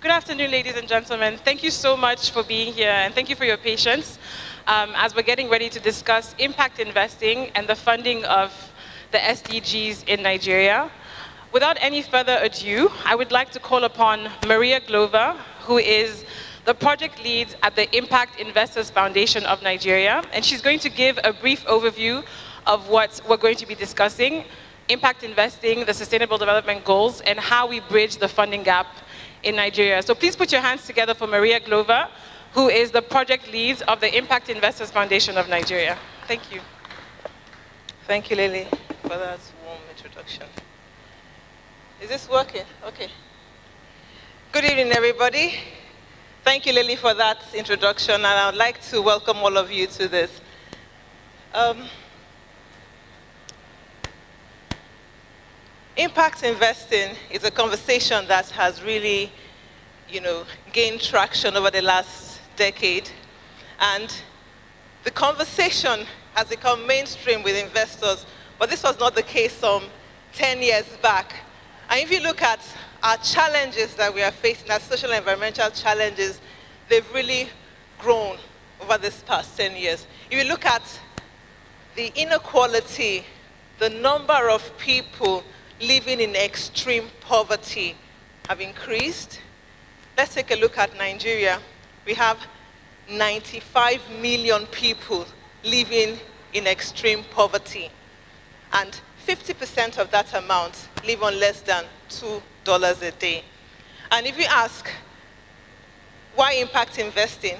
Good afternoon, ladies and gentlemen. Thank you so much for being here and thank you for your patience um, as we're getting ready to discuss impact investing and the funding of the SDGs in Nigeria. Without any further ado, I would like to call upon Maria Glover, who is the project lead at the Impact Investors Foundation of Nigeria, and she's going to give a brief overview of what we're going to be discussing, impact investing, the sustainable development goals, and how we bridge the funding gap in Nigeria. So please put your hands together for Maria Glover, who is the project lead of the Impact Investors Foundation of Nigeria. Thank you. Thank you, Lily, for that warm introduction. Is this working? Okay. Good evening, everybody. Thank you, Lily, for that introduction, and I would like to welcome all of you to this. Um, Impact investing is a conversation that has really, you know, gained traction over the last decade. And the conversation has become mainstream with investors, but this was not the case some 10 years back. And if you look at our challenges that we are facing, our social and environmental challenges, they've really grown over this past 10 years. If you look at the inequality, the number of people living in extreme poverty have increased. Let's take a look at Nigeria. We have 95 million people living in extreme poverty. And 50% of that amount live on less than $2 a day. And if you ask, why impact investing?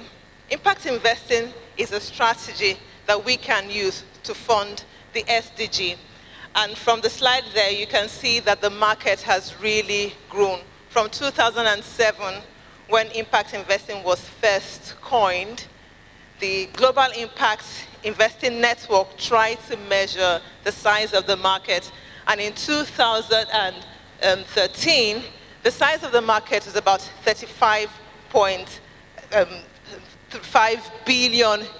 Impact investing is a strategy that we can use to fund the SDG, and from the slide there, you can see that the market has really grown. From 2007, when impact investing was first coined, the Global Impact Investing Network tried to measure the size of the market. And in 2013, the size of the market is about 35.5 um,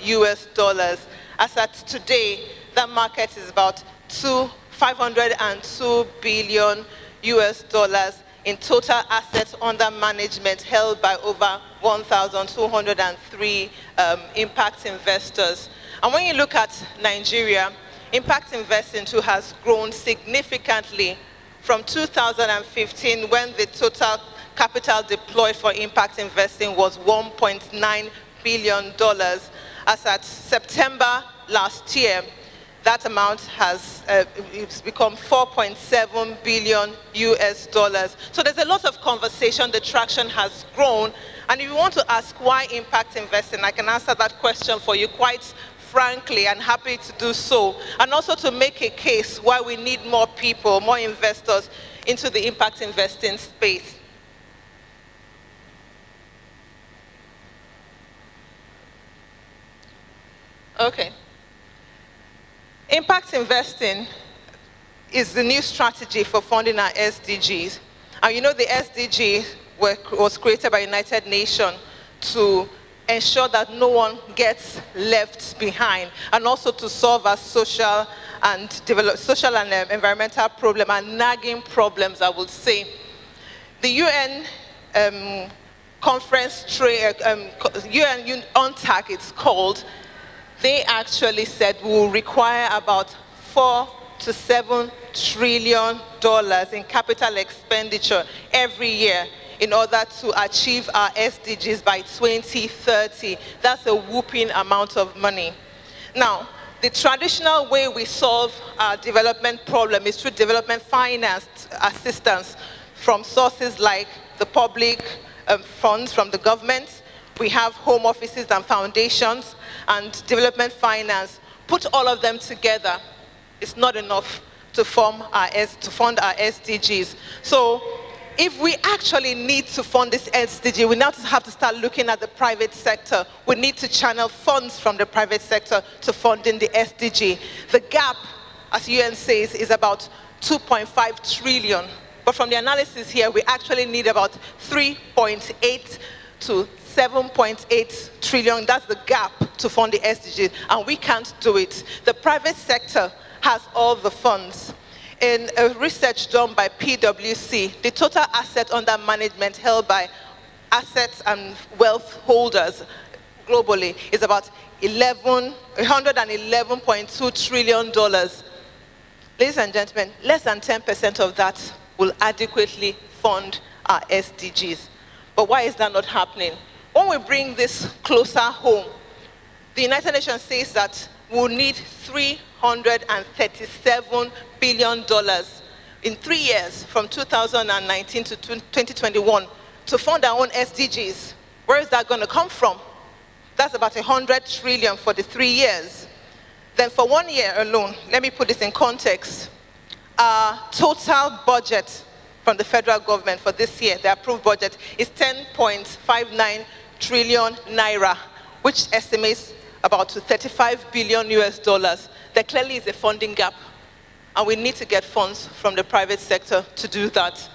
US dollars. As at today, that market is about two 502 billion US dollars in total assets under management held by over 1,203 um, impact investors. And when you look at Nigeria, impact investing too has grown significantly from 2015 when the total capital deployed for impact investing was $1.9 billion. As at September last year, that amount has uh, it's become 4.7 billion US dollars. So there's a lot of conversation, the traction has grown. And if you want to ask why impact investing, I can answer that question for you quite frankly and happy to do so. And also to make a case why we need more people, more investors into the impact investing space. Okay. Impact investing is the new strategy for funding our SDGs. And you know the SDG was created by United Nations to ensure that no one gets left behind and also to solve our social and develop, social and um, environmental problem and nagging problems, I would say. The UN um, conference, um, UN UNCTAD, it's called, they actually said we will require about four to seven trillion dollars in capital expenditure every year in order to achieve our SDGs by 2030. That's a whooping amount of money. Now, the traditional way we solve our development problem is through development finance assistance from sources like the public um, funds from the government. We have home offices and foundations and development finance, put all of them together, it's not enough to, form our, to fund our SDGs. So if we actually need to fund this SDG, we now have to start looking at the private sector. We need to channel funds from the private sector to funding the SDG. The gap, as UN says, is about 2.5 trillion. But from the analysis here, we actually need about 3.8 to 7.8 trillion, that's the gap to fund the SDGs, and we can't do it. The private sector has all the funds. In a research done by PwC, the total asset under management held by assets and wealth holders globally is about 11, $111.2 trillion. Ladies and gentlemen, less than 10% of that will adequately fund our SDGs. But why is that not happening? When we bring this closer home, the United Nations says that we'll need $337 billion in three years from 2019 to 2021 to fund our own SDGs. Where is that going to come from? That's about 100 trillion for the three years. Then for one year alone, let me put this in context. Our total budget from the federal government for this year, the approved budget, is 10.59 trillion naira, which estimates about to 35 billion US dollars. There clearly is a funding gap, and we need to get funds from the private sector to do that.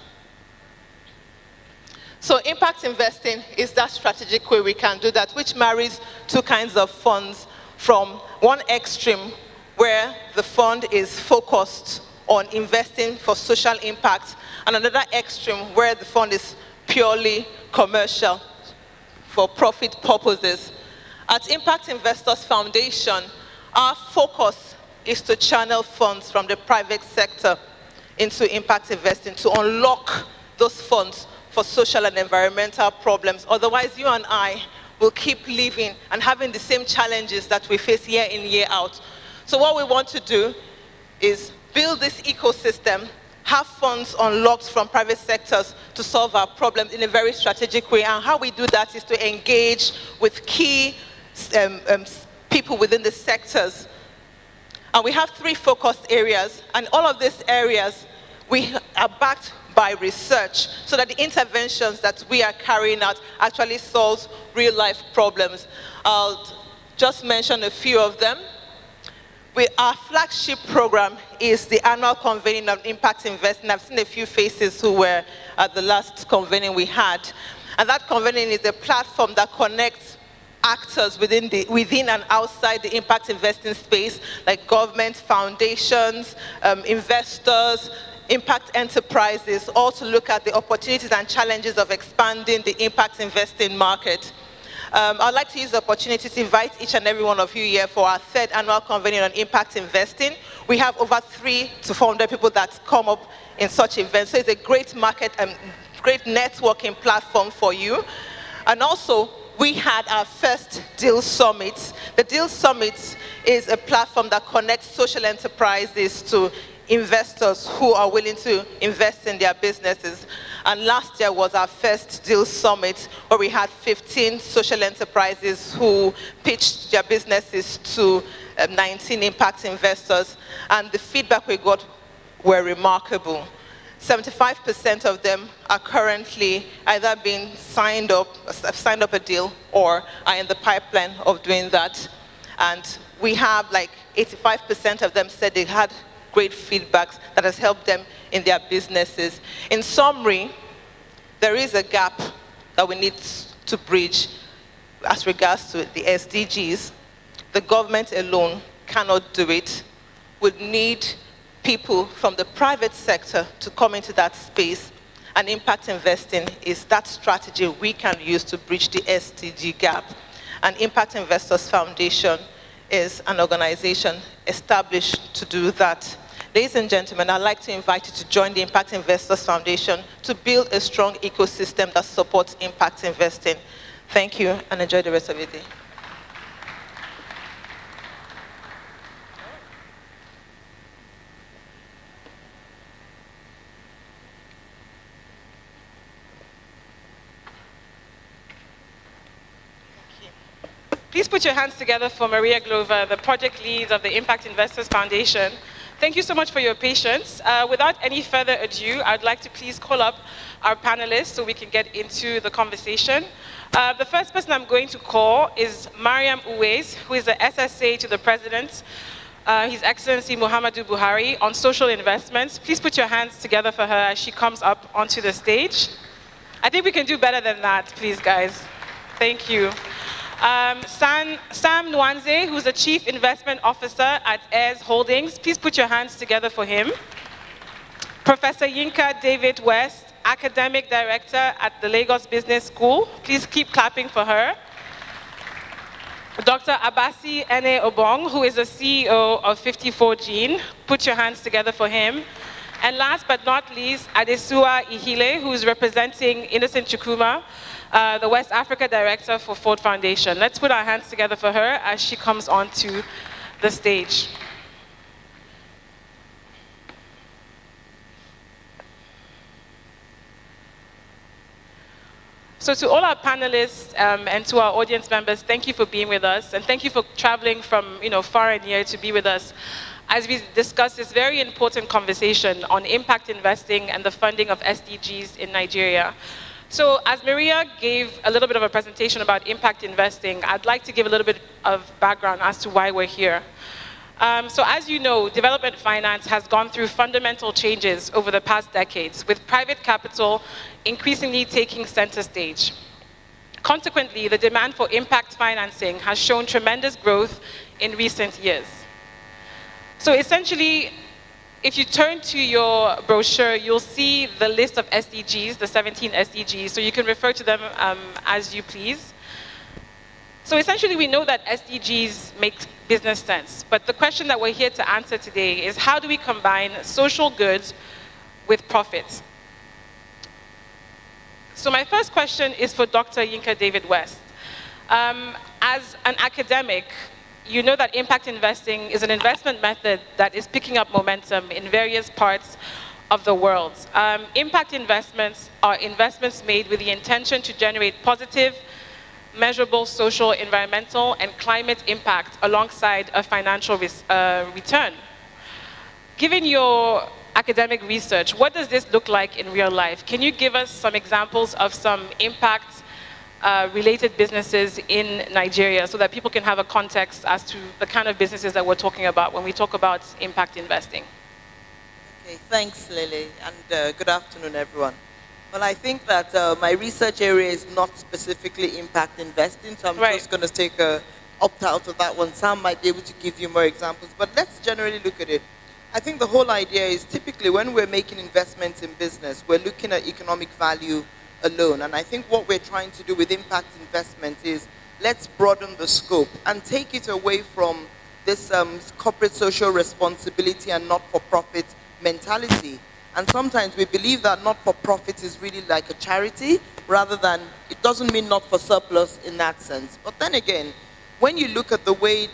So impact investing is that strategic way we can do that, which marries two kinds of funds from one extreme where the fund is focused on investing for social impact and another extreme where the fund is purely commercial for profit purposes. At Impact Investors Foundation, our focus is to channel funds from the private sector into impact investing to unlock those funds for social and environmental problems. Otherwise, you and I will keep living and having the same challenges that we face year in, year out. So what we want to do is build this ecosystem, have funds unlocked from private sectors to solve our problems in a very strategic way. And how we do that is to engage with key um, um, people within the sectors. And we have three focused areas, and all of these areas we are backed by research so that the interventions that we are carrying out actually solves real life problems. I'll just mention a few of them. We, our flagship program is the annual convening of impact investing. I've seen a few faces who were at the last convening we had. And that convening is a platform that connects actors within, the, within and outside the impact investing space, like government, foundations, um, investors, impact enterprises, all to look at the opportunities and challenges of expanding the impact investing market. Um, I'd like to use the opportunity to invite each and every one of you here for our third annual convening on impact investing. We have over three to 400 people that come up in such events. So it's a great market and great networking platform for you. And also, we had our first Deal Summit. The Deal Summit is a platform that connects social enterprises to investors who are willing to invest in their businesses. And last year was our first deal summit where we had 15 social enterprises who pitched their businesses to um, 19 impact investors. And the feedback we got were remarkable. 75% of them are currently either being signed up, signed up a deal or are in the pipeline of doing that. And we have like 85% of them said they had great feedbacks that has helped them in their businesses. In summary, there is a gap that we need to bridge as regards to the SDGs. The government alone cannot do it. We need people from the private sector to come into that space and impact investing is that strategy we can use to bridge the SDG gap. And Impact Investors Foundation is an organization established to do that. Ladies and gentlemen, I'd like to invite you to join the Impact Investors Foundation to build a strong ecosystem that supports impact investing. Thank you and enjoy the rest of your day. Please put your hands together for Maria Glover, the project lead of the Impact Investors Foundation. Thank you so much for your patience. Uh, without any further ado, I'd like to please call up our panelists so we can get into the conversation. Uh, the first person I'm going to call is Maryam Uwais, who is the SSA to the President, uh, His Excellency Muhammadu Buhari, on social investments. Please put your hands together for her as she comes up onto the stage. I think we can do better than that, please, guys. Thank you. Um, Sam, Sam Nwanze, who's the Chief Investment Officer at Heirs Holdings. Please put your hands together for him. Professor Yinka David West, Academic Director at the Lagos Business School. Please keep clapping for her. Dr. Abasi Ene Obong, who is the CEO of 54 Gene. Put your hands together for him. And last but not least, Adesua Ihile, who is representing Innocent Chukwuma, uh, the West Africa Director for Ford Foundation. Let's put our hands together for her as she comes onto the stage. So to all our panelists um, and to our audience members, thank you for being with us, and thank you for traveling from you know far and near to be with us as we discuss this very important conversation on impact investing and the funding of SDGs in Nigeria. So as Maria gave a little bit of a presentation about impact investing, I'd like to give a little bit of background as to why we're here. Um, so as you know, development finance has gone through fundamental changes over the past decades, with private capital increasingly taking center stage. Consequently, the demand for impact financing has shown tremendous growth in recent years. So essentially, if you turn to your brochure, you'll see the list of SDGs, the 17 SDGs, so you can refer to them um, as you please. So essentially, we know that SDGs make business sense, but the question that we're here to answer today is how do we combine social goods with profits? So my first question is for Dr. Yinka David West. Um, as an academic, you know that impact investing is an investment method that is picking up momentum in various parts of the world. Um, impact investments are investments made with the intention to generate positive, measurable social, environmental, and climate impact alongside a financial uh, return. Given your academic research, what does this look like in real life? Can you give us some examples of some impact uh, related businesses in Nigeria so that people can have a context as to the kind of businesses that we're talking about when we talk about impact investing. Okay, thanks Lily and uh, good afternoon everyone. Well, I think that uh, my research area is not specifically impact investing, so I'm right. just going to take a opt out of that one. Sam might be able to give you more examples, but let's generally look at it. I think the whole idea is typically when we're making investments in business, we're looking at economic value alone. And I think what we're trying to do with impact investment is let's broaden the scope and take it away from this um, corporate social responsibility and not-for-profit mentality. And sometimes we believe that not-for-profit is really like a charity rather than, it doesn't mean not-for-surplus in that sense. But then again, when you look at the way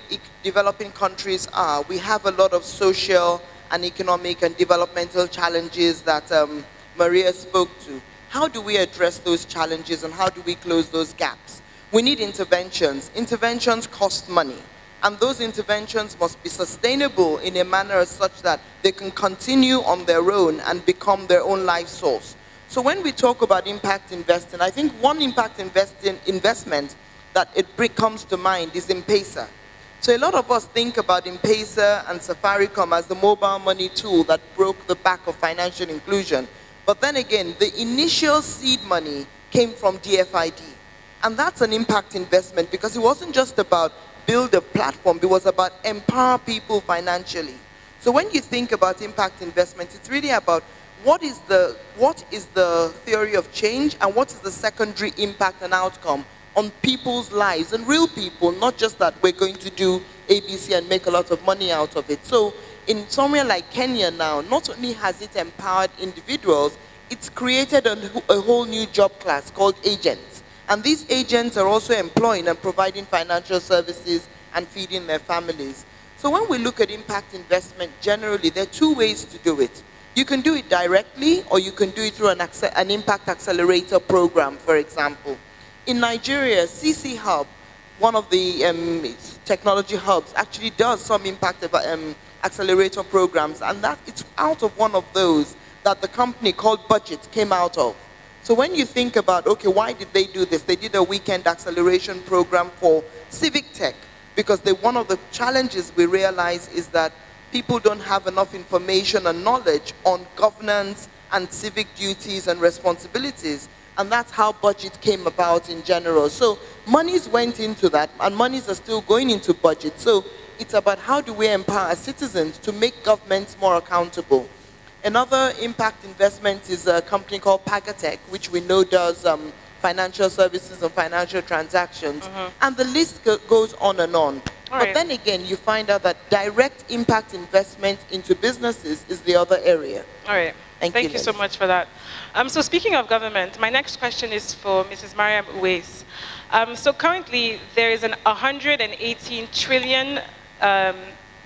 developing countries are, we have a lot of social and economic and developmental challenges that um, Maria spoke to. How do we address those challenges and how do we close those gaps? We need interventions. Interventions cost money. And those interventions must be sustainable in a manner such that they can continue on their own and become their own life source. So when we talk about impact investing, I think one impact investing investment that it comes to mind is M-Pesa. So a lot of us think about M-Pesa and Safaricom as the mobile money tool that broke the back of financial inclusion. But then again, the initial seed money came from DFID. And that's an impact investment because it wasn't just about build a platform, it was about empower people financially. So when you think about impact investment, it's really about what is the, what is the theory of change and what is the secondary impact and outcome on people's lives and real people, not just that we're going to do ABC and make a lot of money out of it. So in somewhere like Kenya now, not only has it empowered individuals, it's created a, whole new job class called agents. And these agents are also employing and providing financial services and feeding their families. So when we look at impact investment generally, there are two ways to do it. You can do it directly or you can do it through an, an impact accelerator program, for example. In Nigeria, CC Hub, one of the um, technology hubs, actually does some impact um, accelerator programs, and that it's out of one of those that the company called BudgIT came out of. So when you think about, okay, why did they do this? They did a weekend acceleration program for civic tech because they, one of the challenges we realize is that people don't have enough information and knowledge on governance and civic duties and responsibilities. And that's how BudgIT came about in general. So monies went into that, and monies are still going into BudgIT. So it's about how do we empower citizens to make governments more accountable. Another impact investment is a company called Pagatech, which we know does um, financial services and financial transactions. Mm -hmm. And the list go goes on and on. All but right. then again, you find out that direct impact investment into businesses is the other area. All right. Thank, Thank you, you so much for that. Um, so speaking of government, my next question is for Mrs. Maryam Uwais. Um, so currently, there is an 118 trillion, um,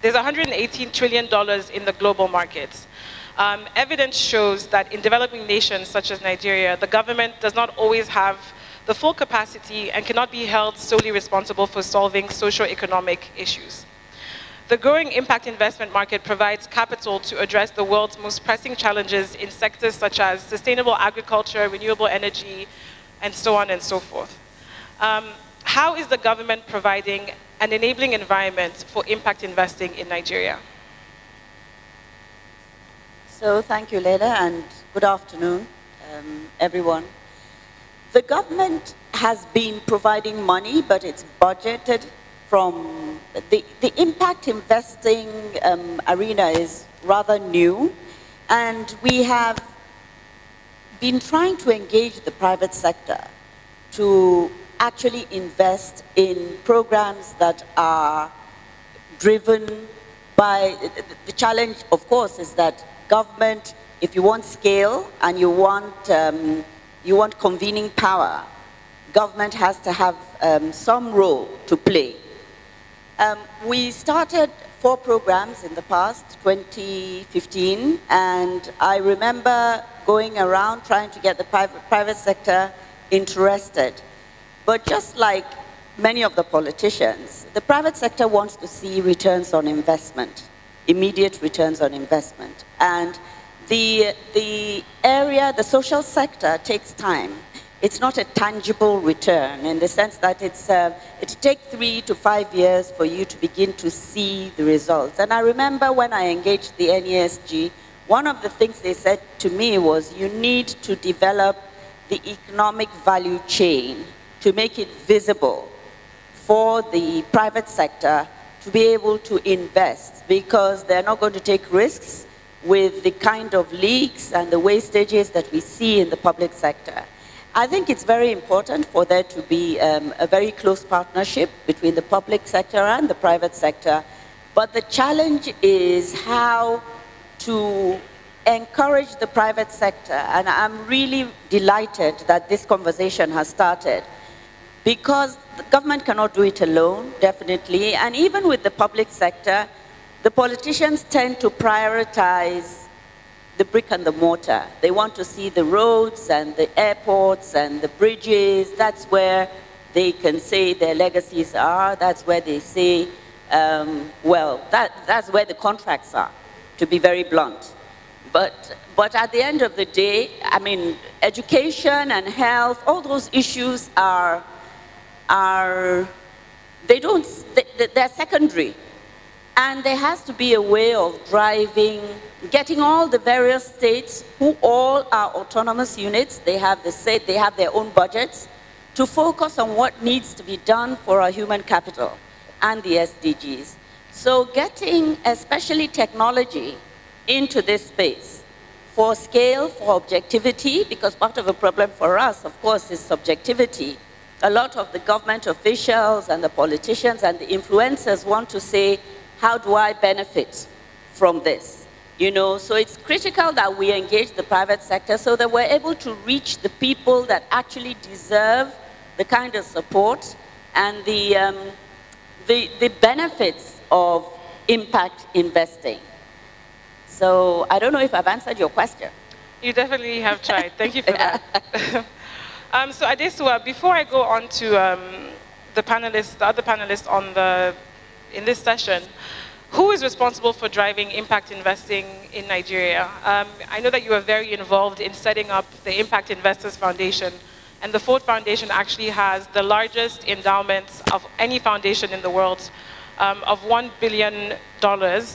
there's 118 trillion dollars in the global markets. Um, evidence shows that in developing nations such as Nigeria, the government does not always have the full capacity and cannot be held solely responsible for solving socio-economic issues. The growing impact investment market provides capital to address the world's most pressing challenges in sectors such as sustainable agriculture, renewable energy, and so on and so forth. Um, how is the government providing an enabling environment for impact investing in Nigeria? So thank you, Leila, and good afternoon, um, everyone. The government has been providing money, but it's budgeted from the, the impact investing um, arena is rather new, and we have been trying to engage the private sector to actually invest in programs that are driven by, the challenge, of course, is that government, if you want scale and you want, um, you want convening power, government has to have um, some role to play. Um, we started four programs in the past, 2015, and I remember going around trying to get the private, private sector interested. But just like many of the politicians, the private sector wants to see returns on investment, immediate returns on investment. And the, the area, the social sector takes time. It's not a tangible return in the sense that it's, uh, it takes three to five years for you to begin to see the results. And I remember when I engaged the NESG, one of the things they said to me was you need to develop the economic value chain to make it visible for the private sector to be able to invest because they're not going to take risks with the kind of leaks and the wastages that we see in the public sector. I think it's very important for there to be um, a very close partnership between the public sector and the private sector. But the challenge is how to encourage the private sector. And I'm really delighted that this conversation has started because the government cannot do it alone, definitely. And even with the public sector, the politicians tend to prioritize the brick and the mortar. They want to see the roads and the airports and the bridges. That's where they can say their legacies are. That's where they say, um, well, that, that's where the contracts are, to be very blunt. But, but at the end of the day, I mean, education and health, all those issues are are, they don't, they're secondary. And there has to be a way of driving, getting all the various states who all are autonomous units, they have, the say, they have their own budgets, to focus on what needs to be done for our human capital and the SDGs. So getting especially technology into this space for scale, for objectivity, because part of the problem for us, of course, is subjectivity a lot of the government officials and the politicians and the influencers want to say, how do I benefit from this? You know, so it's critical that we engage the private sector so that we're able to reach the people that actually deserve the kind of support and the, um, the, the benefits of impact investing. So I don't know if I've answered your question. You definitely have tried. Thank you for that. Um, so Adesua, before I go on to um, the panelists, the other panelists on the, in this session, who is responsible for driving impact investing in Nigeria? Um, I know that you are very involved in setting up the Impact Investors Foundation, and the Ford Foundation actually has the largest endowments of any foundation in the world um, of $1 billion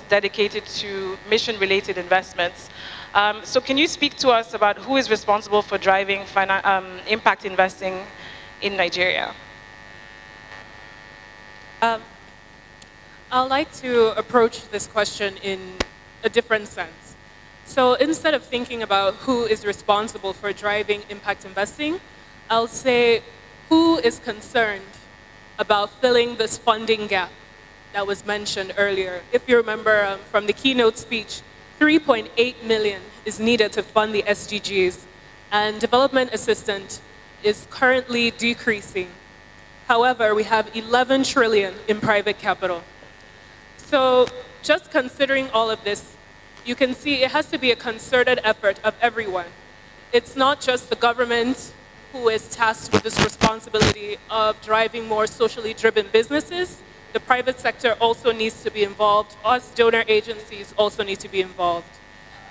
dedicated to mission-related investments. Um, so can you speak to us about who is responsible for driving um, impact investing in Nigeria? Um, I'd like to approach this question in a different sense. So instead of thinking about who is responsible for driving impact investing, I'll say who is concerned about filling this funding gap that was mentioned earlier. If you remember um, from the keynote speech, 3.8 million is needed to fund the SDGs, and development assistance is currently decreasing. However, we have 11 trillion in private capital. So just considering all of this, you can see it has to be a concerted effort of everyone. It's not just the government who is tasked with this responsibility of driving more socially driven businesses. The private sector also needs to be involved. Us donor agencies also need to be involved.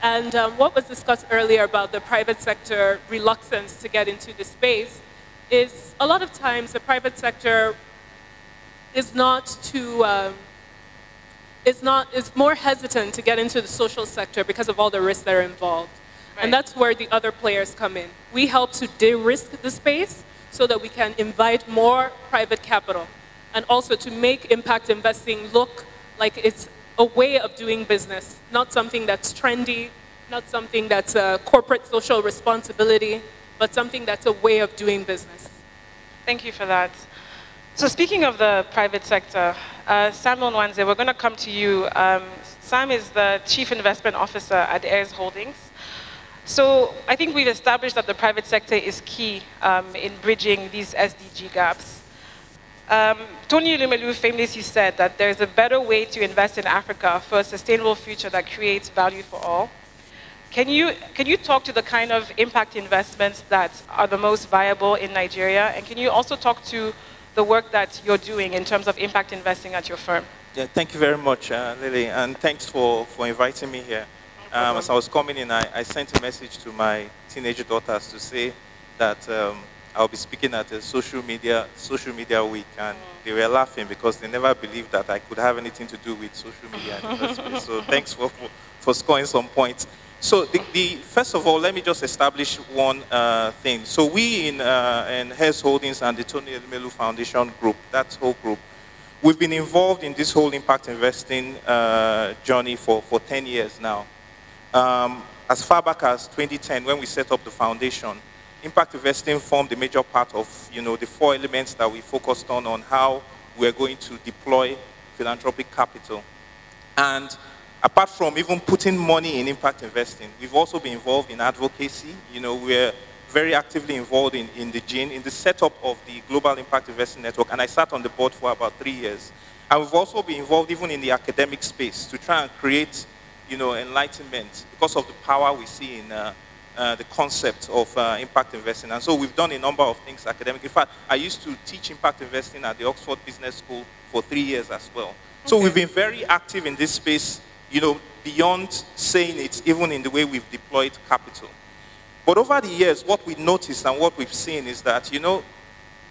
And um, what was discussed earlier about the private sector reluctance to get into the space is a lot of times the private sector is not too, um, is not, is more hesitant to get into the social sector because of all the risks that are involved. Right. And that's where the other players come in. We help to de-risk the space so that we can invite more private capital and also to make impact investing look like it's a way of doing business, not something that's trendy, not something that's a corporate social responsibility, but something that's a way of doing business. Thank you for that. So speaking of the private sector, uh, Samuel Nwanze, we're going to come to you. Um, Sam is the Chief Investment Officer at Heirs Holdings. So I think we've established that the private sector is key um, in bridging these SDG gaps. Um, Tony Elumelu famously said that there is a better way to invest in Africa for a sustainable future that creates value for all. Can you, can you talk to the kind of impact investments that are the most viable in Nigeria? And can you also talk to the work that you're doing in terms of impact investing at your firm? Yeah, thank you very much, uh, Lily, and thanks for, for inviting me here. Um, as I was coming in, I, I, sent a message to my teenage daughters to say that um, I'll be speaking at a social media social media week, and they were laughing because they never believed that I could have anything to do with social media in the first place. So thanks for, for, for scoring some points. So the, the, first of all, let me just establish one uh, thing. So we in, uh, in Heirs Holdings and the Tony Elumelu Foundation group, that whole group, we've been involved in this whole impact investing uh, journey for, for 10 years now. Um, as far back as 2010, when we set up the foundation, impact investing formed a major part of you know, the four elements that we focused on, on how we're going to deploy philanthropic capital. And apart from even putting money in impact investing, we've also been involved in advocacy. You know, we're very actively involved in, in the GIIN, in the setup of the Global Impact Investing Network, and I sat on the board for about three years. And we've also been involved even in the academic space to try and create, you know, enlightenment because of the power we see in uh, uh, the concept of uh, impact investing. And so we've done a number of things academic. In fact, I used to teach impact investing at the Oxford Business School for three years as well. Okay. So we've been very active in this space, you know, beyond saying it, even in the way we've deployed capital. But over the years, what we noticed and what we've seen is that, you know,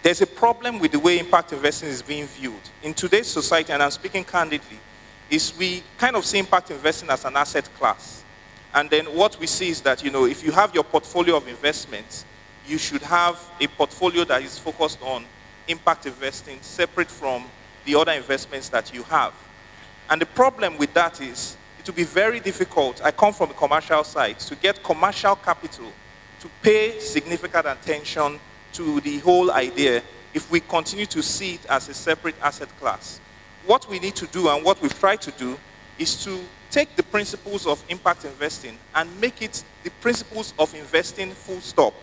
there's a problem with the way impact investing is being viewed. In today's society, and I'm speaking candidly, is we kind of see impact investing as an asset class. And then what we see is that, you know, if you have your portfolio of investments, you should have a portfolio that is focused on impact investing separate from the other investments that you have. And the problem with that is it will be very difficult. I come from the commercial side to get commercial capital to pay significant attention to the whole idea if we continue to see it as a separate asset class. What we need to do and what we've tried to do is to take the principles of impact investing and make it the principles of investing full stop.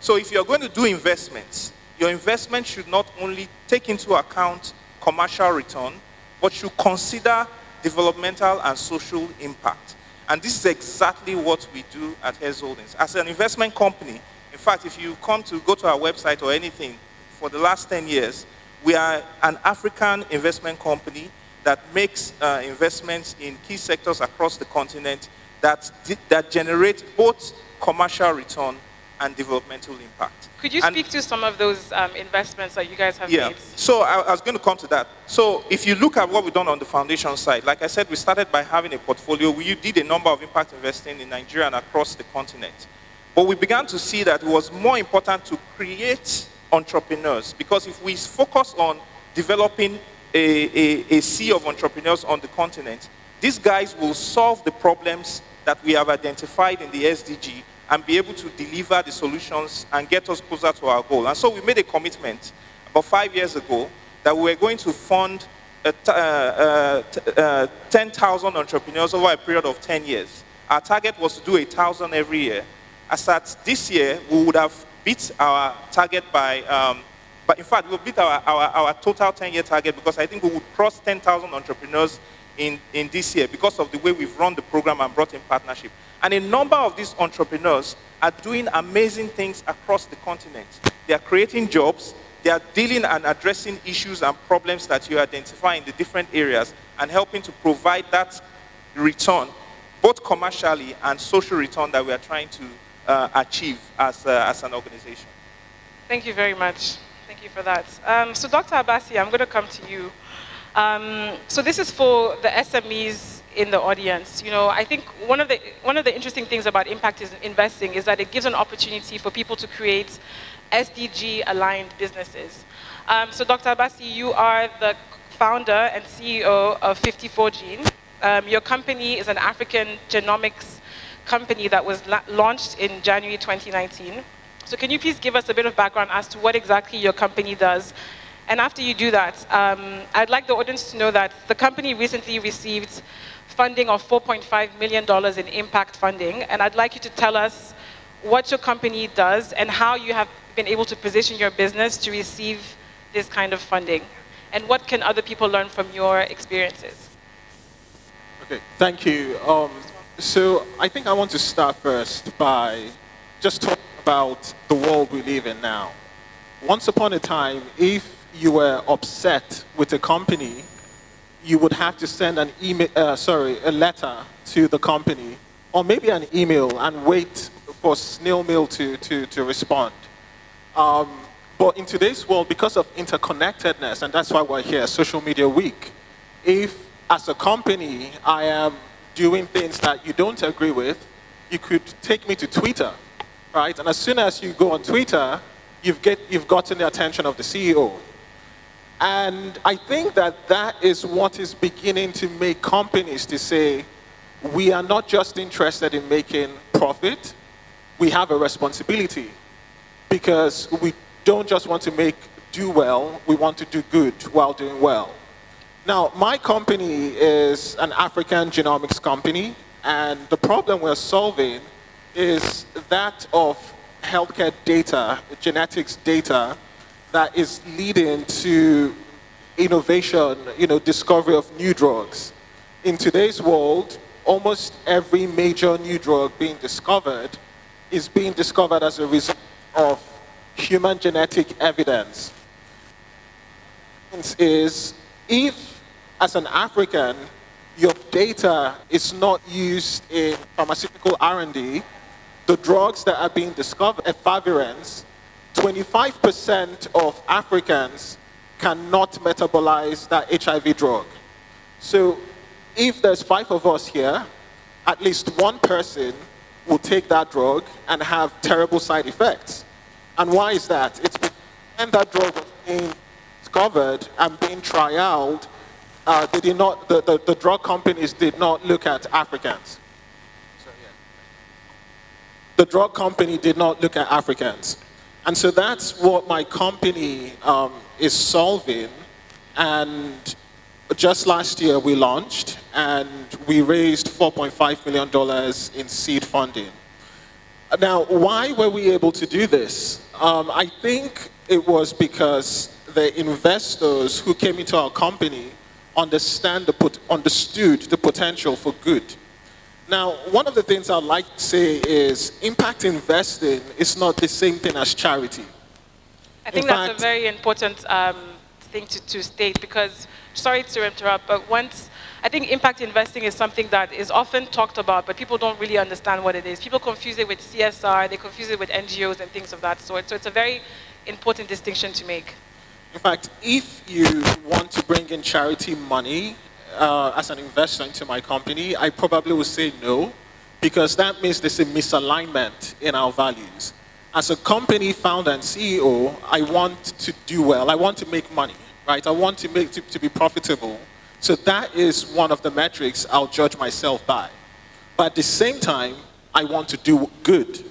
So if you're going to do investments, your investment should not only take into account commercial return, but should consider developmental and social impact. And this is exactly what we do at Heirs Holdings. As an investment company, in fact, if you come to go to our website or anything, for the last 10 years, we are an African investment company that makes uh, investments in key sectors across the continent that, that generate both commercial return and developmental impact. Could you speak to some of those um, investments that you guys have yeah. made? So I, I, was going to come to that. So if you look at what we've done on the foundation side, like I said, we started by having a portfolio. We did a number of impact investing in Nigeria and across the continent. But we began to see that it was more important to create entrepreneurs because if we focus on developing a, a, a sea of entrepreneurs on the continent. These guys will solve the problems that we have identified in the SDG and be able to deliver the solutions and get us closer to our goal. And so we made a commitment about five years ago that we were going to fund uh, uh, uh, 10,000 entrepreneurs over a period of 10 years. Our target was to do 1,000 every year. As at this year, we would have beat our target by, um, but in fact, we'll beat our, our, our total 10-year target because I think we would cross 10,000 entrepreneurs in, in this year because of the way we've run the program and brought in partnership. And a number of these entrepreneurs are doing amazing things across the continent. They are creating jobs, they are dealing and addressing issues and problems that you identify in the different areas and helping to provide that return, both commercially and social return that we are trying to uh, achieve as, uh, as an organization. Thank you very much. You for that. Um, so Dr. Abasi, I'm going to come to you. Um, so this is for the SMEs in the audience. You know, I think one of the one of the interesting things about impact investing is that it gives an opportunity for people to create SDG aligned businesses. Um, so Dr. Abasi, you are the founder and CEO of 54Gene. Um, your company is an African genomics company that was la launched in January 2019. So can you please give us a bit of background as to what exactly your company does and after you do that, um, I'd like the audience to know that the company recently received funding of $4.5 million in impact funding, and I'd like you to tell us what your company does and how you have been able to position your business to receive this kind of funding, and what can other people learn from your experiences. Okay, thank you. Um, so I think I want to start first by just talking about the world we live in now. Once upon a time, if you were upset with a company, you would have to send an email, uh, sorry, a letter to the company, or maybe an email and wait for snail mail to, to, to respond. Um, but in today's world, because of interconnectedness, and that's why we're here, Social Media Week, if as a company I am doing things that you don't agree with, you could take me to Twitter, right? And as soon as you go on Twitter, you've, get, you've gotten the attention of the CEO. And I think that that is what is beginning to make companies to say, we are not just interested in making profit, we have a responsibility. Because we don't just want to make do well, we want to do good while doing well. Now, my company is an African genomics company, and the problem we're solving is that of healthcare data, genetics data, that is leading to innovation, you know, discovery of new drugs. In today's world, almost every major new drug being discovered is being discovered as a result of human genetic evidence. Is if, as an African, your data is not used in pharmaceutical R&D, the drugs that are being discovered, efavirenz, 25% of Africans cannot metabolize that HIV drug. So if there's five of us here, at least one person will take that drug and have terrible side effects. And why is that? It's when that drug was being discovered and being trialed, uh, they did not, the, the, the, drug companies did not look at Africans. The drug company did not look at Africans. And so that's what my company um, is solving. And just last year we launched and we raised $4.5 million in seed funding. Now, why were we able to do this? Um, I think it was because the investors who came into our company understand the understood the potential for good. Now, one of the things I'd like to say is impact investing is not the same thing as charity. I think In that's fact, a very important um, thing to, to state because, sorry to interrupt, but once, I think impact investing is something that is often talked about, but people don't really understand what it is. People confuse it with CSR, they confuse it with NGOs and things of that sort. So it's a very important distinction to make. In fact, if you want to bring in charity money, uh, as an investor into my company, I probably would say no, because that means there's a misalignment in our values. As a company founder and CEO, I want to do well. I want to make money, right? I want to, make, to, to be profitable. So that is one of the metrics I'll judge myself by. But at the same time, I want to do good.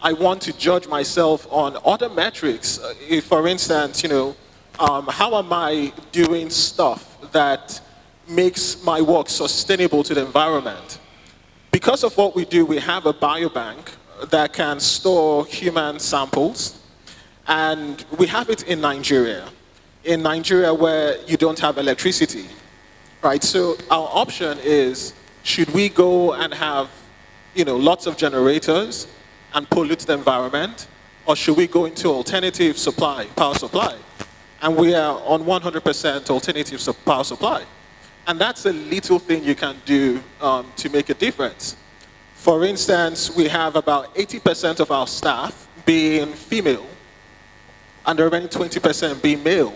I want to judge myself on other metrics. Uh, if, for instance, you know, um, how am I doing stuff that makes my work sustainable to the environment? Because of what we do, we have a biobank that can store human samples, and we have it in Nigeria. In Nigeria, where you don't have electricity, right? So our option is: should we go and have, you know, lots of generators and pollute the environment, or should we go into alternative supply, power supply? And we are on 100% alternative power supply. And that's a little thing you can do um, to make a difference. For instance, we have about 80% of our staff being female, and the remaining 20% being male.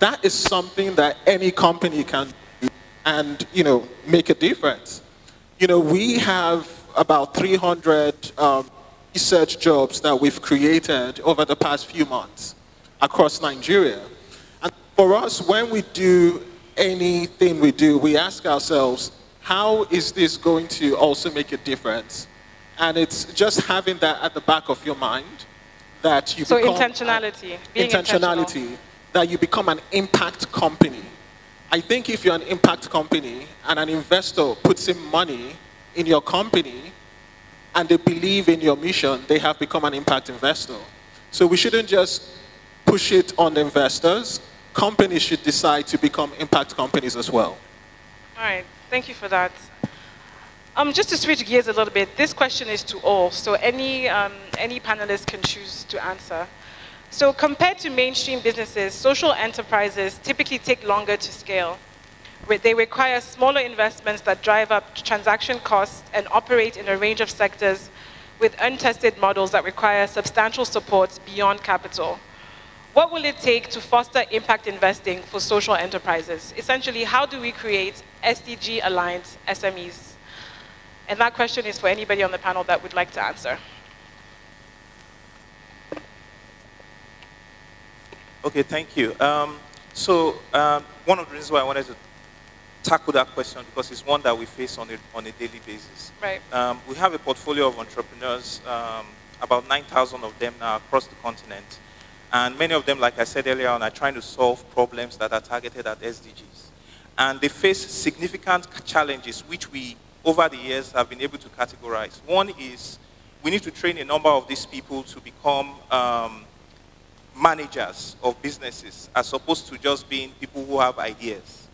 That is something that any company can do and, you know, make a difference. You know, we have about 300 um, research jobs that we've created over the past few months across Nigeria. And for us, when we do anything we do, we ask ourselves, how is this going to also make a difference? And it's just having that at the back of your mind that you so become intentionality, intentionality that you become an impact company. I think if you're an impact company and an investor puts in money in your company and they believe in your mission, they have become an impact investor. So we shouldn't just push it on the investors. Companies should decide to become impact companies as well. All right, thank you for that. Um, just to switch gears a little bit, this question is to all, so any, um, any panelist can choose to answer. So compared to mainstream businesses, social enterprises typically take longer to scale. They require smaller investments that drive up transaction costs and operate in a range of sectors with untested models that require substantial support beyond capital. What will it take to foster impact investing for social enterprises? Essentially, how do we create SDG-aligned SMEs? And that question is for anybody on the panel that would like to answer. Okay, thank you. Um, so um, one of the reasons why I wanted to tackle that question because it's one that we face on a, on a daily basis. Right. Um, we have a portfolio of entrepreneurs, um, about 9,000 of them now across the continent. And many of them, like I said earlier on, are trying to solve problems that are targeted at SDGs. And they face significant challenges, which we, over the years, have been able to categorize. One is we need to train a number of these people to become um, managers of businesses as opposed to just being people who have ideas.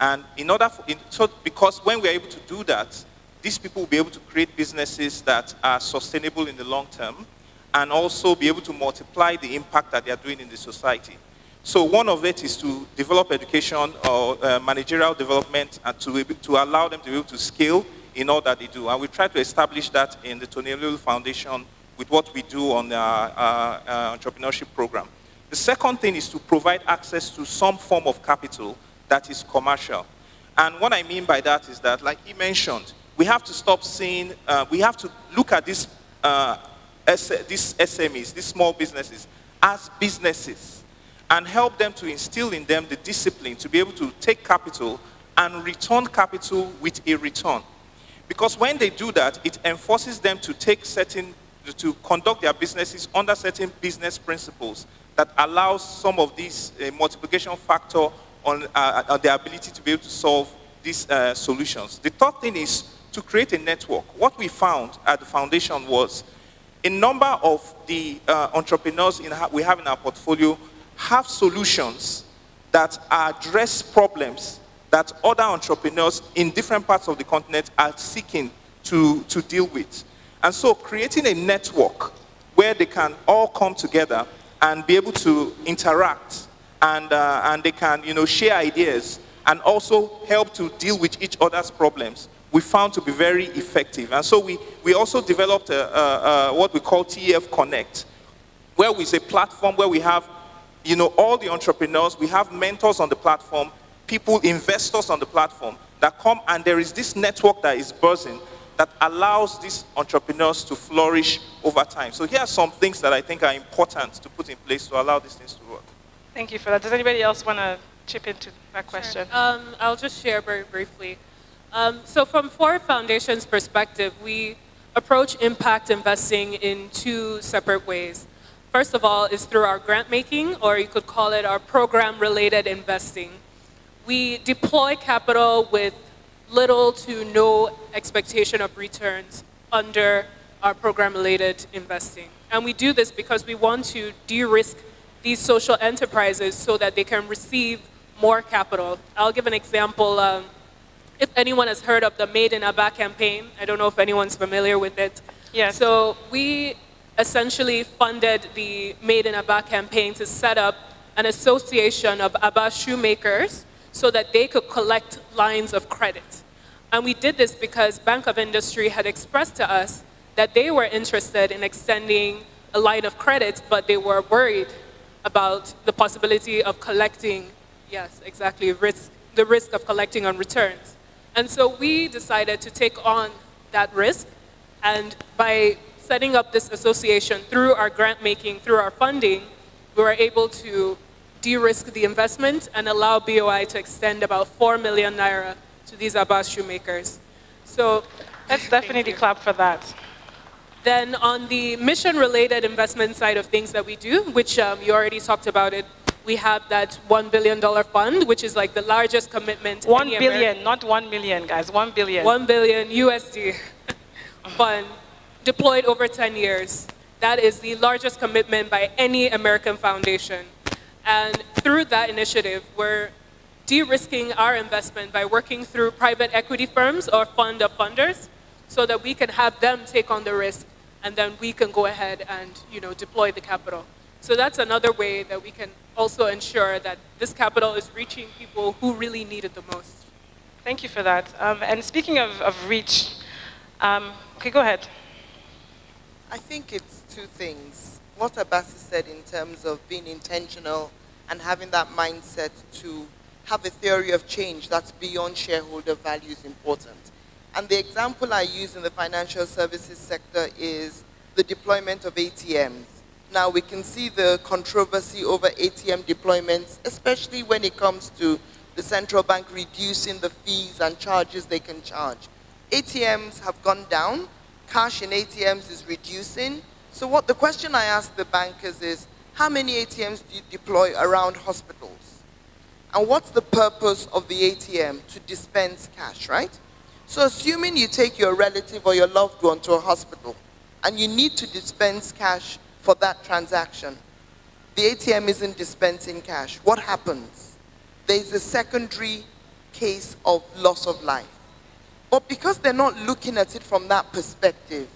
And in order for, in, so because when we're able to do that, these people will be able to create businesses that are sustainable in the long term and also be able to multiply the impact that they are doing in the society. So one of it is to develop education or uh, managerial development and to, to allow them to be able to scale in all that they do. And we try to establish that in the Tony Elumelu Foundation with what we do on our, our entrepreneurship program. The second thing is to provide access to some form of capital that is commercial. And what I mean by that is that, like he mentioned, we have to stop seeing, uh, we have to look at this uh, these SMEs, these small businesses, as businesses and help them to instill in them the discipline to be able to take capital and return capital with a return. Because when they do that, it enforces them to take certain, to conduct their businesses under certain business principles that allows some of these uh, multiplication factor on, uh, on their ability to be able to solve these uh, solutions. The third thing is to create a network. What we found at the foundation was a number of the uh, entrepreneurs we have in our portfolio have solutions that address problems that other entrepreneurs in different parts of the continent are seeking to, to deal with. And so creating a network where they can all come together and be able to interact and, uh, and they can you know, share ideas and also help to deal with each other's problems we found to be very effective. And so we, we also developed a, a, a, what we call TEF Connect, where we say platform where we have, you know, all the entrepreneurs, we have mentors on the platform, people, investors on the platform that come and there is this network that is buzzing that allows these entrepreneurs to flourish over time. So here are some things that I think are important to put in place to allow these things to work. Thank you for that. Does anybody else want to chip into that question? Sure. Um, I'll just share very briefly. Um, so from Ford Foundation's perspective, we approach impact investing in two separate ways. First of all is through our grant making, or you could call it our program-related investing. We deploy capital with little to no expectation of returns under our program-related investing. And we do this because we want to de-risk these social enterprises so that they can receive more capital. I'll give an example. Um, if anyone has heard of the Made in Aba campaign, I don't know if anyone's familiar with it. Yes. So we essentially funded the Made in Aba campaign to set up an association of Aba shoemakers so that they could collect lines of credit. And we did this because Bank of Industry had expressed to us that they were interested in extending a line of credit, but they were worried about the possibility of collecting, yes, exactly, risk, the risk of collecting on returns. And so we decided to take on that risk. And by setting up this association through our grant making, through our funding, we were able to de-risk the investment and allow BOI to extend about 4 million naira to these Abbas shoemakers. So let's definitely clap for that. Then on the mission-related investment side of things that we do, which um, you already talked about it, we have that $1 billion fund, which is like the largest commitment. One billion, American, not one million, guys, one billion. One billion USD fund deployed over 10 years. That is the largest commitment by any American foundation. And through that initiative, we're de-risking our investment by working through private equity firms or fund of funders so that we can have them take on the risk and then we can go ahead and you know, deploy the capital. So that's another way that we can also ensure that this capital is reaching people who really need it the most. Thank you for that. Um, and speaking of, of reach, um, okay, go ahead. I think it's two things. What Abasi said in terms of being intentional and having that mindset to have a theory of change that's beyond shareholder value is important. And the example I use in the financial services sector is the deployment of ATMs. Now we can see the controversy over ATM deployments, especially when it comes to the central bank reducing the fees and charges they can charge. ATMs have gone down, cash in ATMs is reducing. So what the question I ask the bankers is, how many ATMs do you deploy around hospitals? And what's the purpose of the ATM? To dispense cash, right? So assuming you take your relative or your loved one to a hospital and you need to dispense cash for that transaction, the ATM isn't dispensing cash. What happens? There's a secondary case of loss of life. But because they're not looking at it from that perspective,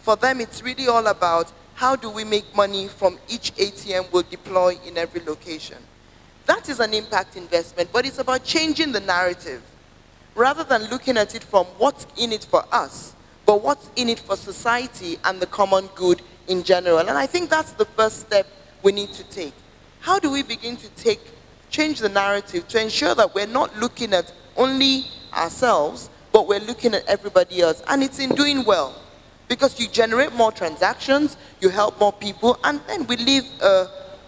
for them it's really all about how do we make money from each ATM we'll deploy in every location. That is an impact investment, but it's about changing the narrative rather than looking at it from what's in it for us, but what's in it for society and the common good in general. And I think that's the first step we need to take. How do we begin to take, change the narrative to ensure that we're not looking at only ourselves, but we're looking at everybody else. And it's in doing well. Because you generate more transactions, you help more people, and then we leave a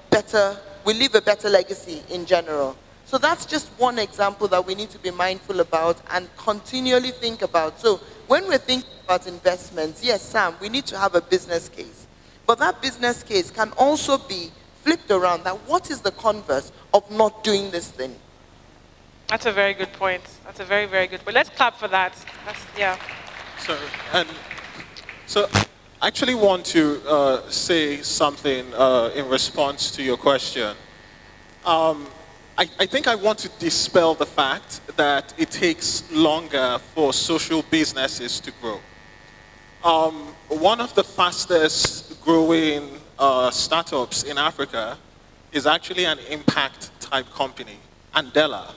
better, we live a better legacy in general. So that's just one example that we need to be mindful about and continually think about. So when we're thinking about investments, yes, Sam, we need to have a business case. But that business case can also be flipped around that what is the converse of not doing this thing? That's a very good point. That's a very, very good point. Let's clap for that. That's, yeah. So, and so I actually want to uh, say something uh, in response to your question. Um, I, I think I want to dispel the fact that it takes longer for social businesses to grow. Um, one of the fastest growing uh, startups in Africa is actually an impact type company, Andela.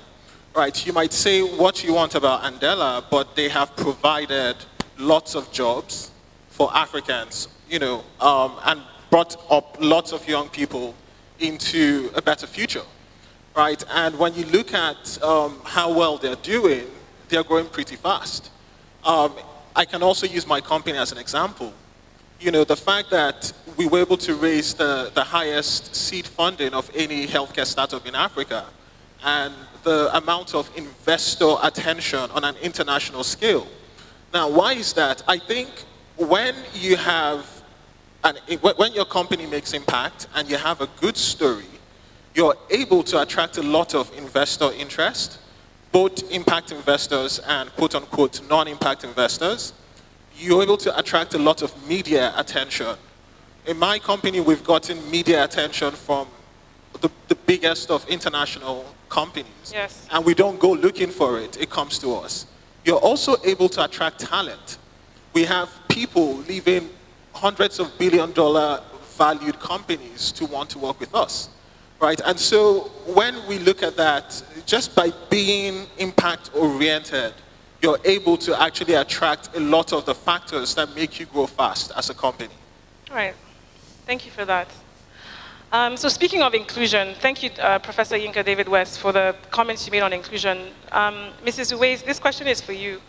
Right, you might say what you want about Andela, but they have provided lots of jobs for Africans, you know, um, and brought up lots of young people into a better future right? And when you look at um, how well they're doing, they're growing pretty fast. Um, I can also use my company as an example. You know, the fact that we were able to raise the, the highest seed funding of any healthcare startup in Africa, and the amount of investor attention on an international scale. Now, why is that? I think when you have, an, when your company makes impact and you have a good story, you're able to attract a lot of investor interest, both impact investors and quote unquote non-impact investors. You're able to attract a lot of media attention. In my company, we've gotten media attention from the, the biggest of international companies. Yes. And we don't go looking for it, it comes to us. You're also able to attract talent. We have people leaving hundreds of billion dollar valued companies to want to work with us. Right? And so when we look at that, just by being impact oriented, you're able to actually attract a lot of the factors that make you grow fast as a company. All right. Thank you for that. Um, so speaking of inclusion, thank you, uh, Professor Yinka David West, for the comments you made on inclusion. Um, Mrs. Uwais, this question is for you.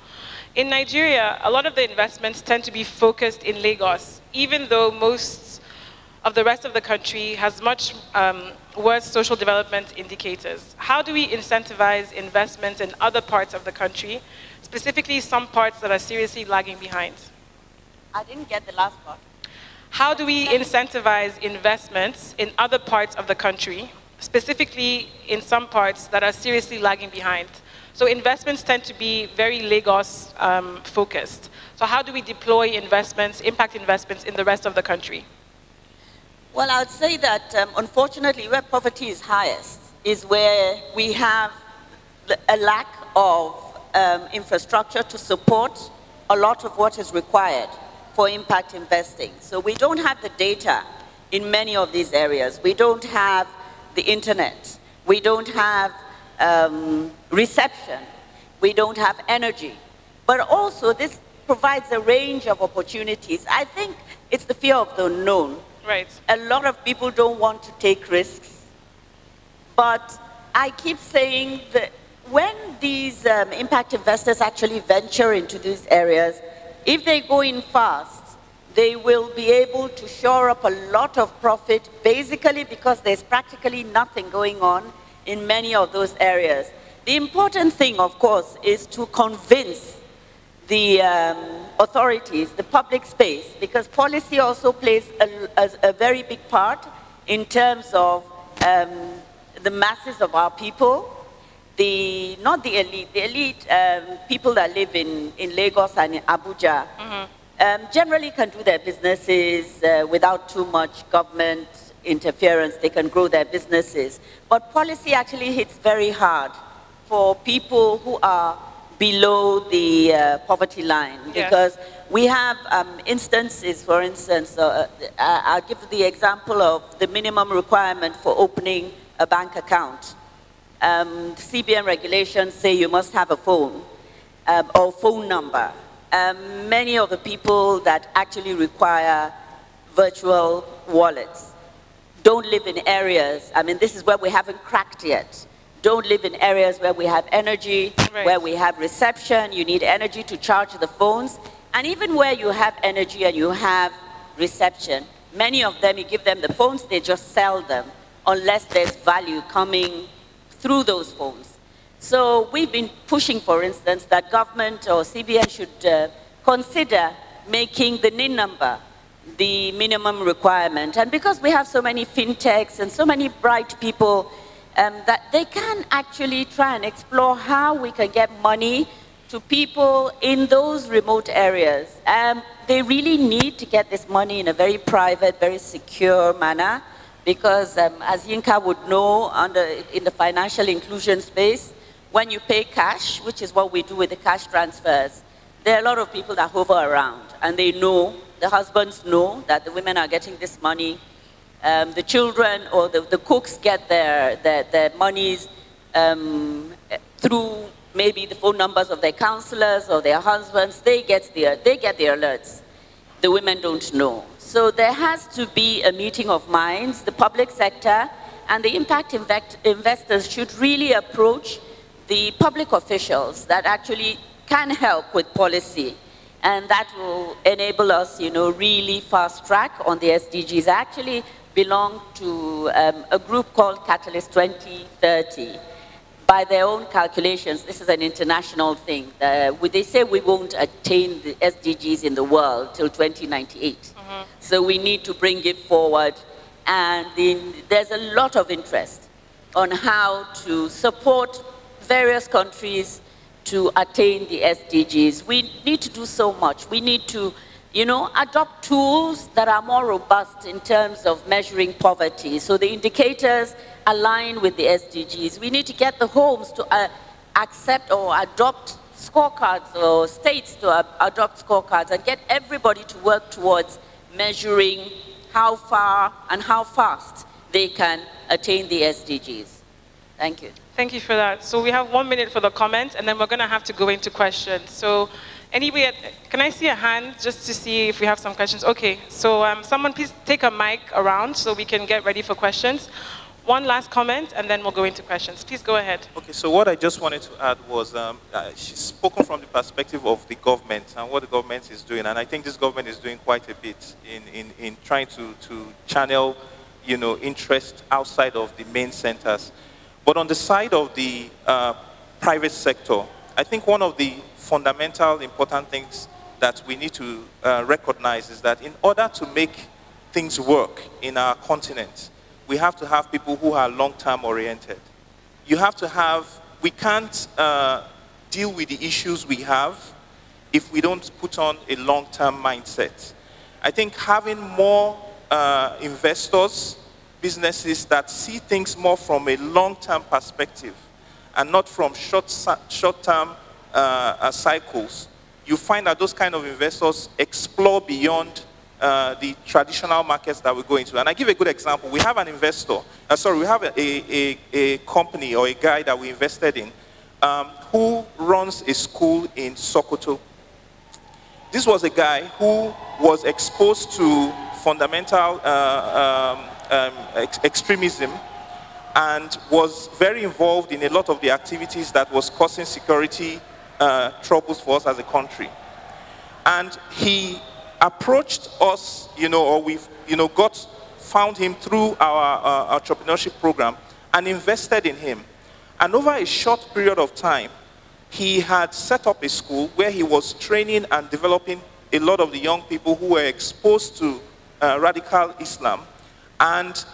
In Nigeria, a lot of the investments tend to be focused in Lagos, even though most of the rest of the country has much um, worse social development indicators. How do we incentivize investment in other parts of the country, specifically some parts that are seriously lagging behind? I didn't get the last part. How do we incentivize investments in other parts of the country, specifically in some parts that are seriously lagging behind? So investments tend to be very Lagos um, focused. So how do we deploy investments, impact investments in the rest of the country? Well, I would say that um, unfortunately where poverty is highest is where we have a lack of um, infrastructure to support a lot of what is required for impact investing. So we don't have the data in many of these areas. We don't have the internet. We don't have um, reception. We don't have energy. But also this provides a range of opportunities. I think it's the fear of the unknown. Right. A lot of people don't want to take risks. But I keep saying that when these um, impact investors actually venture into these areas, if they go in fast, they will be able to shore up a lot of profit, basically because there's practically nothing going on in many of those areas. The important thing, of course, is to convince the um, authorities, the public space, because policy also plays a, a, a very big part in terms of um, the masses of our people, the, not the elite, the elite um, people that live in, in Lagos and in Abuja mm -hmm. um, generally can do their businesses uh, without too much government interference. They can grow their businesses. But policy actually hits very hard for people who are below the uh, poverty line yes. because we have um, instances, for instance, uh, uh I'll give the example of the minimum requirement for opening a bank account um, CBN regulations say you must have a phone um, or phone number. Um, many of the people that actually require virtual wallets don't live in areas, I mean, this is where we haven't cracked yet. Don't live in areas where we have energy, right. where we have reception, you need energy to charge the phones. And even where you have energy and you have reception, many of them, you give them the phones, they just sell them unless there's value coming through those phones. So we've been pushing, for instance, that government or CBN should uh, consider making the NIN number the minimum requirement. And because we have so many fintechs and so many bright people, um, that they can actually try and explore how we can get money to people in those remote areas. Um, they really need to get this money in a very private, very secure manner because um, as Yinka would know under, in the financial inclusion space, when you pay cash, which is what we do with the cash transfers, there are a lot of people that hover around and they know, the husbands know that the women are getting this money. Um, the children or the, the cooks get their, their, their monies um, through maybe the phone numbers of their counselors or their husbands. They get, their, they get the alerts. The women don't know. So there has to be a meeting of minds. The public sector and the impact investors should really approach the public officials that actually can help with policy. And that will enable us, you know, really fast track on the SDGs. Actually belong to um, a group called Catalyst 2030. by their own calculations, this is an international thing. Uh, they say we won't attain the SDGs in the world till 2098. Mm-hmm. So we need to bring it forward. And in, there's a lot of interest on how to support various countries to attain the SDGs. We need to do so much. We need to you know, adopt tools that are more robust in terms of measuring poverty. So the indicators align with the SDGs. We need to get the homes to uh, accept or adopt scorecards or states to uh, adopt scorecards and get everybody to work towards measuring how far and how fast they can attain the SDGs. Thank you. Thank you for that. So we have one minute for the comments, and then we're going to have to go into questions. So Anybody, can I see a hand just to see if we have some questions? Okay, so um, someone please take a mic around so we can get ready for questions. One last comment, and then we'll go into questions. Please go ahead. Okay, so what I just wanted to add was um, uh, she's spoken from the perspective of the government and what the government is doing, and I think this government is doing quite a bit in, in, in trying to, to channel, you know, interest outside of the main centers. But on the side of the uh, private sector, I think one of the fundamental important things that we need to uh, recognize is that in order to make things work in our continent, we have to have people who are long-term oriented. You have to have, we can't uh, deal with the issues we have if we don't put on a long-term mindset. I think having more uh, investors, businesses that see things more from a long-term perspective and not from short-term short uh, uh, cycles, you find that those kind of investors explore beyond uh, the traditional markets that we go into. And I give a good example. We have an investor, uh, sorry, we have a, a, a, company or a guy that we invested in um, who runs a school in Sokoto. This was a guy who was exposed to fundamental uh, um, um, ex extremism and was very involved in a lot of the activities that was causing security uh, troubles for us as a country. And he approached us, you know, or we've, you know, got, found him through our uh, entrepreneurship program and invested in him. And over a short period of time, he had set up a school where he was training and developing a lot of the young people who were exposed to uh, radical Islam and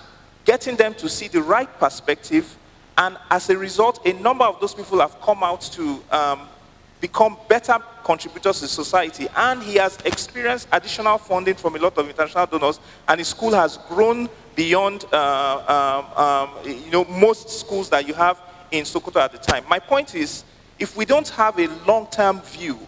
getting them to see the right perspective. And as a result, a number of those people have come out to um, become better contributors to society. And he has experienced additional funding from a lot of international donors, and his school has grown beyond uh, um, um, you know, most schools that you have in Sokoto at the time. My point is, if we don't have a long-term view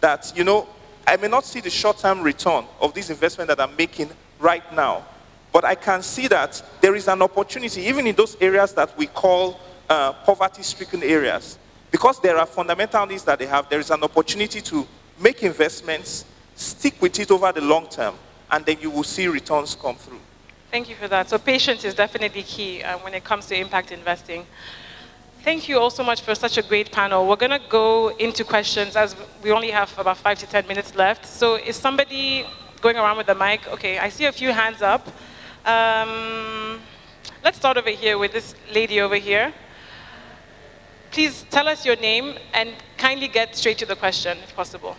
that, you know, I may not see the short-term return of this investment that I'm making right now, but I can see that there is an opportunity, even in those areas that we call uh, poverty-stricken areas, because there are fundamental needs that they have, there is an opportunity to make investments, stick with it over the long term, and then you will see returns come through. Thank you for that. So patience is definitely key uh, when it comes to impact investing. Thank you all so much for such a great panel. We're going to go into questions as we only have about five to 10 minutes left. So is somebody going around with the mic? Okay, I see a few hands up. Um, let's start over here with this lady over here. Please tell us your name and kindly get straight to the question if possible.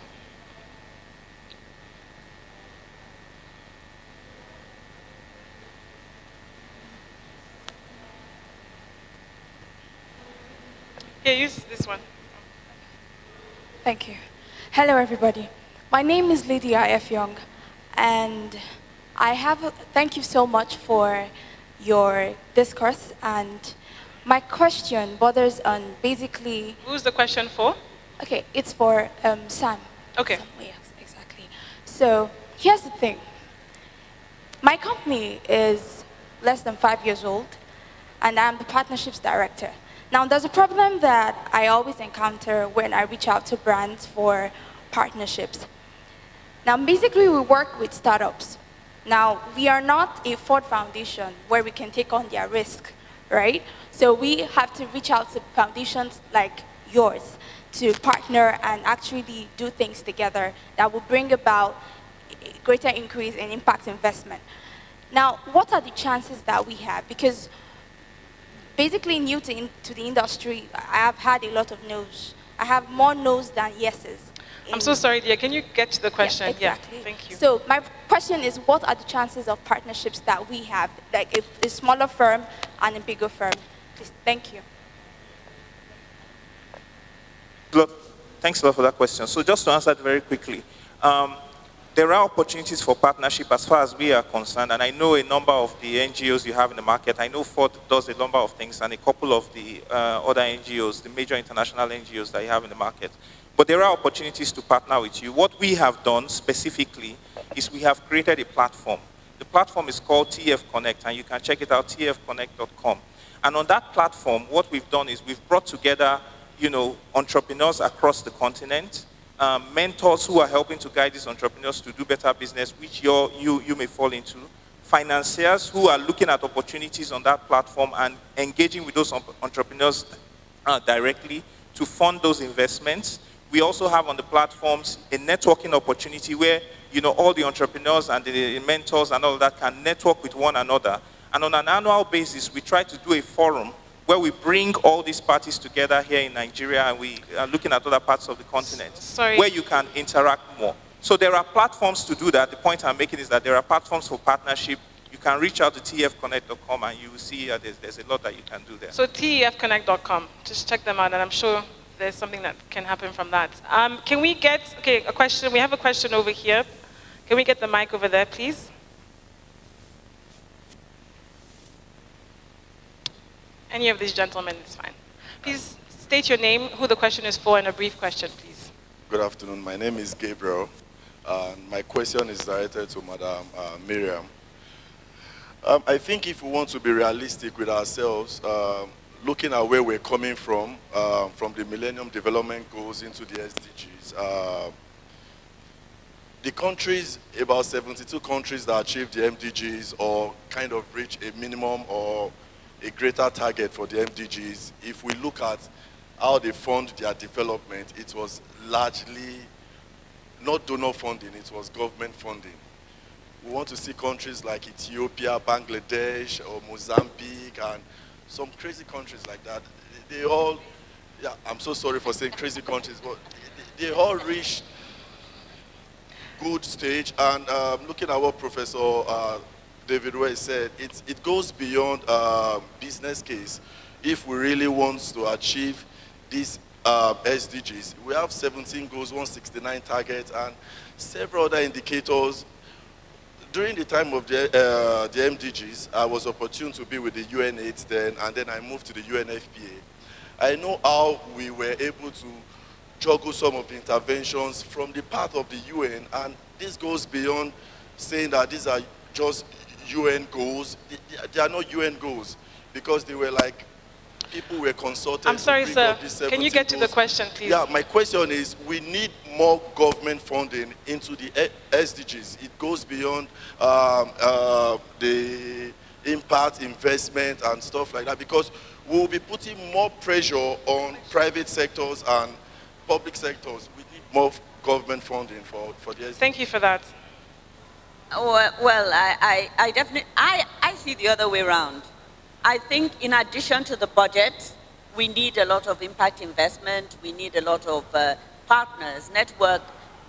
Yeah, use this one. Thank you. Hello, everybody. My name is Lydia F. Young, and I have a, thank you so much for your discourse and my question borders on basically... Who's the question for? Okay, it's for um, Sam. Okay. Sam, yes, exactly. So here's the thing. My company is less than five years old, and I'm the partnerships director. Now, there's a problem that I always encounter when I reach out to brands for partnerships. Now, basically, we work with startups. Now, we are not a Ford Foundation where we can take on their risk, right? So we have to reach out to foundations like yours to partner and actually do things together that will bring about greater increase in impact investment. Now, what are the chances that we have? Because basically new to, in, to the industry. I have had a lot of no's. I have more no's than yeses. I'm so sorry, dear. Can you get to the question? Yeah, exactly. Yeah, thank you. So my question is, what are the chances of partnerships that we have, like if a smaller firm and a bigger firm? Please, thank you. Look, thanks a lot for that question. So just to answer it very quickly, um, there are opportunities for partnership as far as we are concerned, and I know a number of the NGOs you have in the market. I know Ford does a number of things, and a couple of the uh, other NGOs, the major international NGOs that you have in the market. But there are opportunities to partner with you. What we have done specifically is we have created a platform. The platform is called TF Connect, and you can check it out, tfconnect.com. And on that platform, what we've done is we've brought together, you know, entrepreneurs across the continent, um, mentors who are helping to guide these entrepreneurs to do better business, which you you, may fall into, financiers who are looking at opportunities on that platform and engaging with those entrepreneurs uh, directly to fund those investments, we also have on the platforms a networking opportunity where you know all the entrepreneurs and the mentors and all that can network with one another. And on an annual basis, we try to do a forum where we bring all these parties together here in Nigeria and we are looking at other parts of the continent Sorry. where you can interact more. So there are platforms to do that. The point I'm making is that there are platforms for partnership. You can reach out to tfconnect.com and you will see uh, there's, there's a lot that you can do there. So tfconnect.com, just check them out and I'm sure there's something that can happen from that. Um, can we get, okay, a question, we have a question over here. Can we get the mic over there, please? Any of these gentlemen is fine. Please state your name, who the question is for, and a brief question, please. Good afternoon. My name is Gabriel. Uh, my question is directed to Madam uh, Maryam. Um, I think if we want to be realistic with ourselves, um, looking at where we're coming from, uh, from the Millennium Development Goals into the SDGs, uh, the countries, about 72 countries that achieved the MDGs or kind of reach a minimum or a greater target for the MDGs, if we look at how they fund their development, it was largely not donor funding, it was government funding. We want to see countries like Ethiopia, Bangladesh, or Mozambique, and some crazy countries like that, they all, yeah, I'm so sorry for saying crazy countries, but they all reach good stage. And um, looking at what Professor uh, David Way said, it, it goes beyond uh, business case. If we really want to achieve these uh, SDGs, we have 17 goals, 169 targets, and several other indicators during the time of the, uh, the MDGs, I was opportune to be with the UNAIDS then, and then I moved to the UNFPA. I know how we were able to juggle some of the interventions from the part of the UN, and this goes beyond saying that these are just UN goals. They are not UN goals because they were like people were consulted. I'm sorry, sir. Can you get to the question, please? Yeah, my question is, we need more government funding into the SDGs. It goes beyond um, uh, the impact investment and stuff like that because we'll be putting more pressure on private sectors and public sectors. We need more government funding for, for the SDGs. Thank you for that. Well, well I, I, I definitely, I, I see the other way around. I think in addition to the budget, we need a lot of impact investment. We need a lot of uh, partners, network,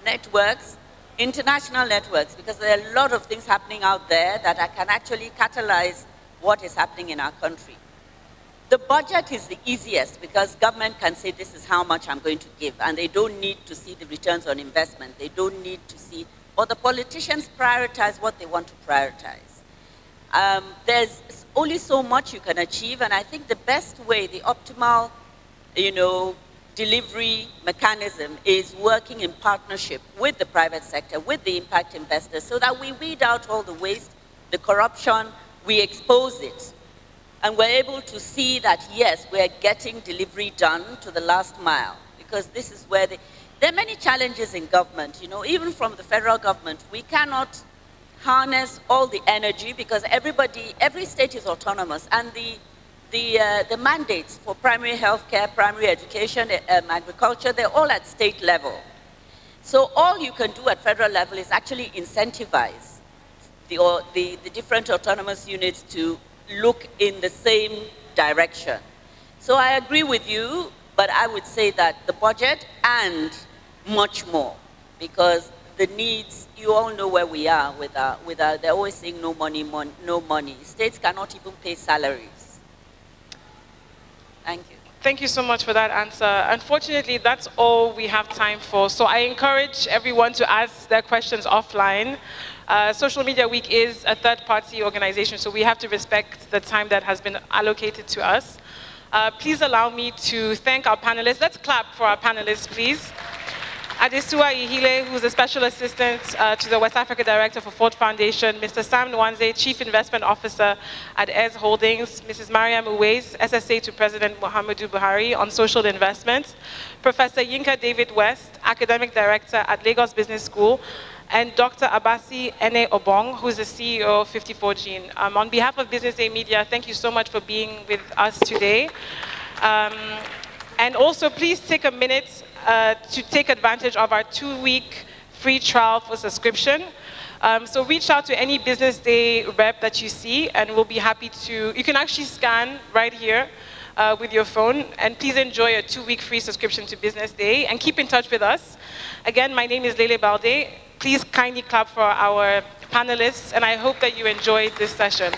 networks, international networks, because there are a lot of things happening out there that I can actually catalyze what is happening in our country. The budget is the easiest because government can say this is how much I'm going to give and they don't need to see the returns on investment. They don't need to see, or the politicians prioritize what they want to prioritize. Um, there's only so much you can achieve, and I think the best way, the optimal, you know, delivery mechanism is working in partnership with the private sector, with the impact investors, so that we weed out all the waste, the corruption, we expose it. And we're able to see that, yes, we're getting delivery done to the last mile, because this is where the, there are many challenges in government, you know, even from the federal government. We cannot harness all the energy because everybody, every state is autonomous and the, the, uh, the mandates for primary health care, primary education, um, agriculture, they're all at state level. So all you can do at federal level is actually incentivize the, the, the different autonomous units to look in the same direction. So I agree with you, but I would say that the budget and much more, because the needs, you all know where we are with our, with our, they're always saying no money, mon no money. States cannot even pay salaries. Thank you. Thank you so much for that answer. Unfortunately, that's all we have time for. So I encourage everyone to ask their questions offline. Uh, Social Media Week is a third-party organization, so we have to respect the time that has been allocated to us. Uh, please allow me to thank our panelists. Let's clap for our panelists, please. Adesua Ihile, who's a special assistant uh, to the West Africa Director for Ford Foundation, Mr. Sam Nwanze, Chief Investment Officer at Heirs Holdings, Mrs. Maryam Uwais, SSA to President Muhammadu Buhari on social investment, Professor Yinka David West, Academic Director at Lagos Business School, and Dr. Abasi Ene Obong, who's the CEO of 54gene. Um, on behalf of BusinessDay Media, thank you so much for being with us today. Um, and also, please take a minute uh, to take advantage of our two-week free trial for subscription. Um, so reach out to any BusinessDay rep that you see, and we'll be happy to, you can actually scan right here uh, with your phone, and please enjoy a two-week free subscription to BusinessDay, and keep in touch with us. Again, my name is Lehlé Balde. Please kindly clap for our panelists, and I hope that you enjoyed this session.